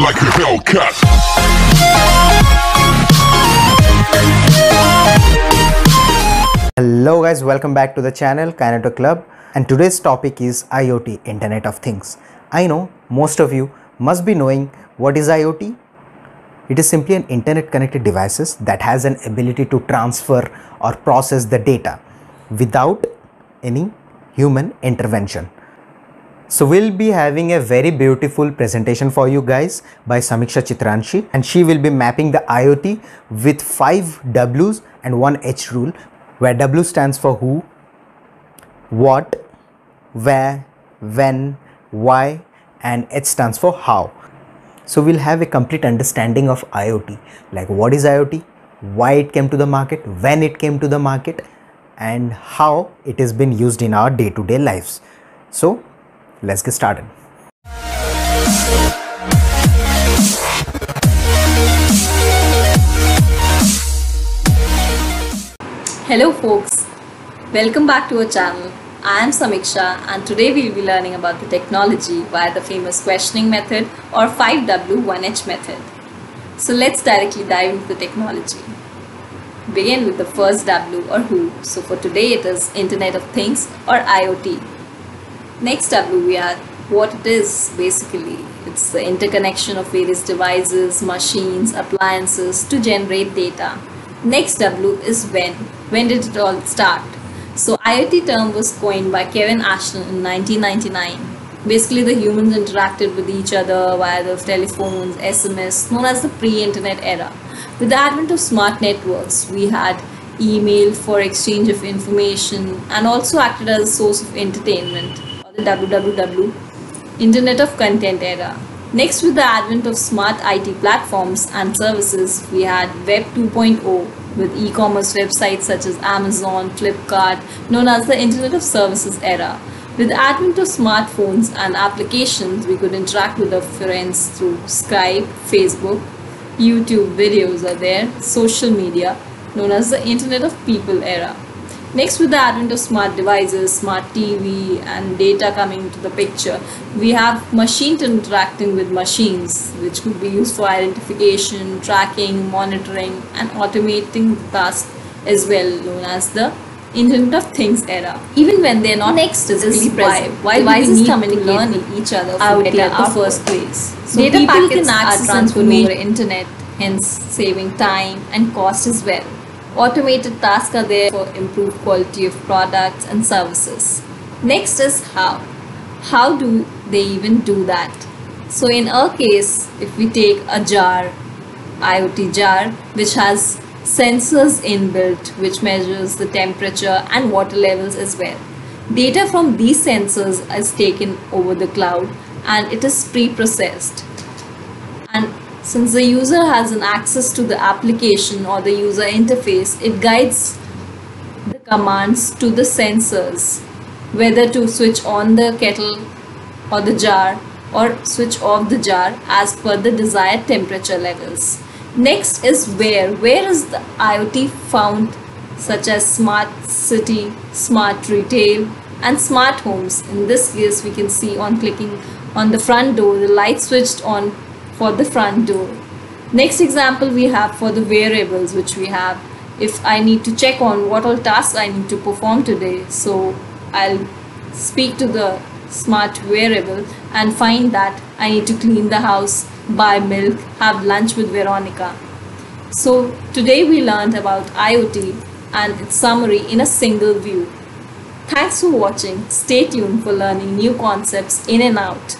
like a Hellcat. Hello guys, welcome back to the channel Kineto Klub and today's topic is IoT, Internet of Things. I know most of you must be knowing what is IoT. It is simply an internet connected devices that has an ability to transfer or process the data without any human intervention. So we'll be having a very beautiful presentation for you guys by Samiksha Chitranshi and she will be mapping the IoT with 5 W's and 1 H rule where W stands for who, what, where, when, why and H stands for how. So we'll have a complete understanding of IoT like what is IoT, why it came to the market, when it came to the market and how it has been used in our day-to-day lives. So let's get started. Hello folks, welcome back to our channel. I am Samiksha and today we will be learning about the technology via the famous questioning method or 5W1H method. So let's directly dive into the technology. Begin with the first W or who. So for today it is Internet of Things or IoT. Next up we have what it is basically. It's the interconnection of various devices, machines, appliances to generate data. Next W is when. When did it all start? So IoT term was coined by Kevin Ashton in 1999. Basically the humans interacted with each other via the telephones, SMS, known as the pre-internet era. With the advent of smart networks, we had email for exchange of information and also acted as a source of entertainment the www. Internet of content era. Next with the advent of smart it platforms and services we had web 2.0 with e-commerce websites such as amazon flipkart known as the internet of services era. With advent of smartphones and applications we could interact with our friends through skype facebook youtube videos are there social media known as the internet of people era Next, with the advent of smart devices, smart TV, and data coming into the picture, we have machines interacting with machines, which could be used for identification, tracking, monitoring, and automating tasks as well, known as the Internet of Things era. Even when they are not Next physically why- present, why devices need to communicate learn with each other to data at the first place. So Data people packets can are access transformed information over internet, hence saving time and cost as well. Automated tasks are there for improved quality of products and services. Next is how. How do they even do that? So in our case, if we take a jar, IoT jar, which has sensors inbuilt which measures the temperature and water levels as well. Data from these sensors is taken over the cloud and it is pre-processed since the user has an access to the application or the user interface it guides the commands to the sensors whether to switch on the kettle or the jar or switch off the jar as per the desired temperature levels. Next is where. Where is the iot found such as smart city smart retail and smart homes? In this case we can see on clicking on the front door the light switched on for the front door. Next example we have for the wearables which we have if I need to check on what all tasks I need to perform today. So I'll speak to the smart wearable and find that I need to clean the house, buy milk, have lunch with Veronica. So today we learned about IoT and its summary in a single view. Thanks for watching. Stay tuned for learning new concepts in and out.